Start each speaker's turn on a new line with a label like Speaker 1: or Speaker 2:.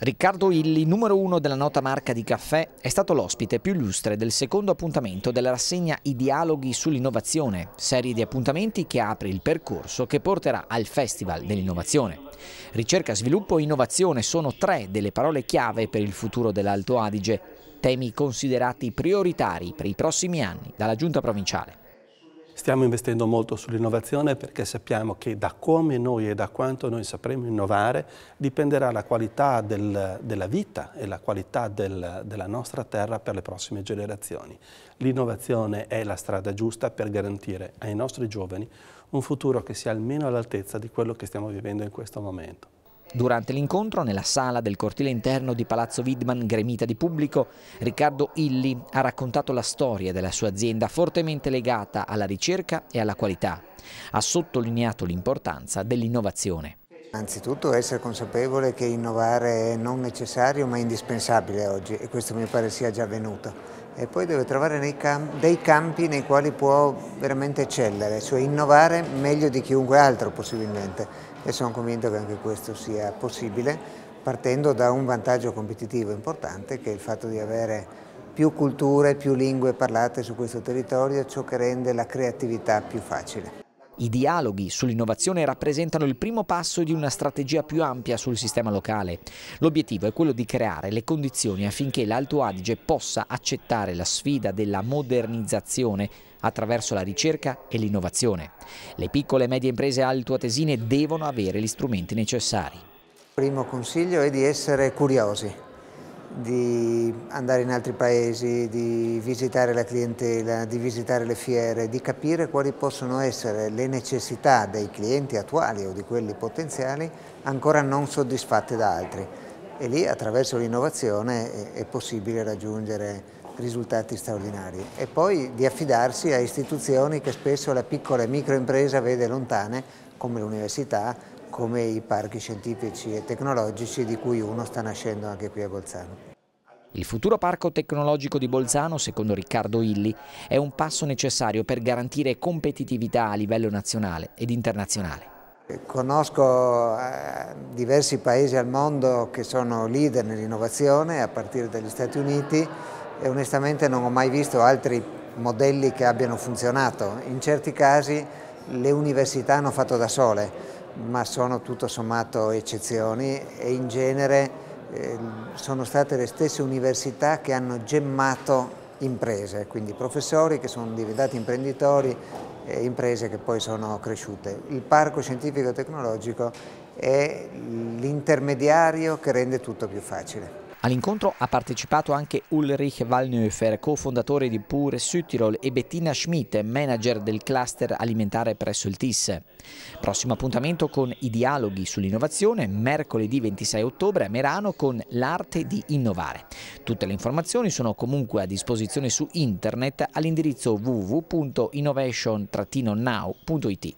Speaker 1: Riccardo Illi, numero uno della nota marca di caffè, è stato l'ospite più illustre del secondo appuntamento della rassegna I dialoghi sull'innovazione, serie di appuntamenti che apre il percorso che porterà al Festival dell'Innovazione. Ricerca, sviluppo e innovazione sono tre delle parole chiave per il futuro dell'Alto Adige, temi considerati prioritari per i prossimi anni dalla Giunta provinciale.
Speaker 2: Stiamo investendo molto sull'innovazione perché sappiamo che da come noi e da quanto noi sapremo innovare dipenderà la qualità del, della vita e la qualità del, della nostra terra per le prossime generazioni. L'innovazione è la strada giusta per garantire ai nostri giovani un futuro che sia almeno all'altezza di quello che stiamo vivendo in questo momento.
Speaker 1: Durante l'incontro, nella sala del cortile interno di Palazzo Widman, gremita di pubblico, Riccardo Illi ha raccontato la storia della sua azienda fortemente legata alla ricerca e alla qualità. Ha sottolineato l'importanza dell'innovazione.
Speaker 3: Anzitutto essere consapevole che innovare è non necessario ma indispensabile oggi e questo mi pare sia già avvenuto. E poi deve trovare campi, dei campi nei quali può veramente eccellere, cioè innovare meglio di chiunque altro possibilmente e sono convinto che anche questo sia possibile partendo da un vantaggio competitivo importante che è il fatto di avere più culture, più lingue parlate su questo territorio, ciò che rende la creatività più facile.
Speaker 1: I dialoghi sull'innovazione rappresentano il primo passo di una strategia più ampia sul sistema locale. L'obiettivo è quello di creare le condizioni affinché l'Alto Adige possa accettare la sfida della modernizzazione attraverso la ricerca e l'innovazione. Le piccole e medie imprese altoatesine devono avere gli strumenti necessari.
Speaker 3: Il primo consiglio è di essere curiosi, di andare in altri paesi, di visitare la clientela, di visitare le fiere, di capire quali possono essere le necessità dei clienti attuali o di quelli potenziali ancora non soddisfatte da altri. E lì attraverso l'innovazione è possibile raggiungere risultati straordinari. E poi di affidarsi a istituzioni che spesso la piccola e microimpresa vede lontane, come l'università, come i parchi scientifici e tecnologici di cui uno sta nascendo anche qui a Bolzano.
Speaker 1: Il futuro parco tecnologico di Bolzano, secondo Riccardo Illi, è un passo necessario per garantire competitività a livello nazionale ed internazionale.
Speaker 3: Conosco eh, diversi paesi al mondo che sono leader nell'innovazione, a partire dagli Stati Uniti, e onestamente non ho mai visto altri modelli che abbiano funzionato. In certi casi le università hanno fatto da sole, ma sono tutto sommato eccezioni e in genere eh, sono state le stesse università che hanno gemmato imprese, quindi professori che sono diventati imprenditori e imprese che poi sono cresciute. Il parco scientifico e tecnologico è l'intermediario che rende tutto più facile.
Speaker 1: All'incontro ha partecipato anche Ulrich Wallnöfer, cofondatore di Pure Südtirol e Bettina Schmidt, manager del cluster alimentare presso il TIS. Prossimo appuntamento con i dialoghi sull'innovazione, mercoledì 26 ottobre a Merano con l'arte di innovare. Tutte le informazioni sono comunque a disposizione su internet all'indirizzo www.innovation-now.it.